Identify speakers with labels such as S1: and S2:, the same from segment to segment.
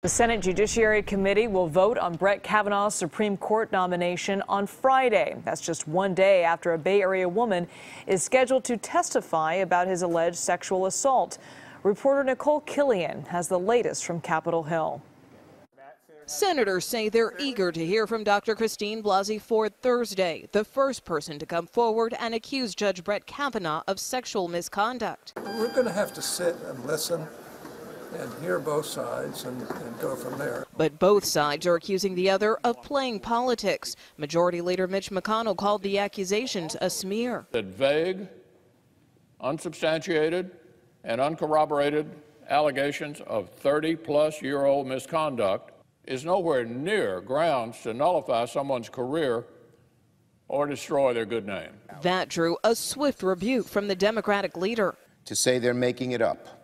S1: The Senate Judiciary Committee will vote on Brett Kavanaugh's Supreme Court nomination on Friday. That's just one day after a Bay Area woman is scheduled to testify about his alleged sexual assault. Reporter Nicole Killion has the latest from Capitol Hill.
S2: Senators say they're eager to hear from Dr. Christine Blasey Ford Thursday, the first person to come forward and accuse Judge Brett Kavanaugh of sexual misconduct.
S3: We're going to have to sit and listen and hear both sides and, and, go from there.
S2: But both sides are accusing the other of playing politics. Majority Leader Mitch McConnell called the accusations a smear.
S4: That vague, unsubstantiated, and uncorroborated allegations of 30 plus year old misconduct is nowhere near grounds to nullify someone's career or destroy their good name.
S2: That drew a swift rebuke from the Democratic leader.
S5: To say they're making it up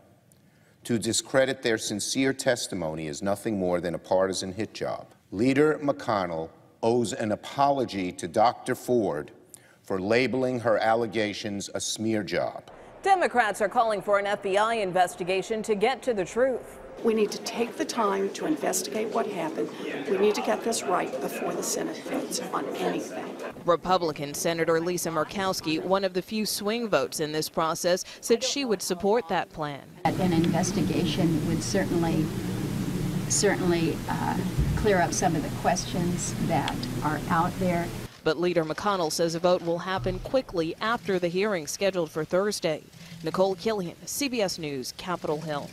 S5: to discredit their sincere testimony is nothing more than a partisan hit job. Leader McConnell owes an apology to Dr. Ford for labeling her allegations a smear job.
S2: Democrats are calling for an FBI investigation to get to the truth.
S6: We need to take the time to investigate what happened. We need to get this right before the Senate votes on anything.
S2: Republican Senator Lisa Murkowski, one of the few swing votes in this process, said she would support that plan.
S7: An investigation would certainly, certainly uh, clear up some of the questions that are out there.
S2: But Leader McConnell says a vote will happen quickly after the hearing scheduled for Thursday. Nicole Killion, CBS News, Capitol Hill.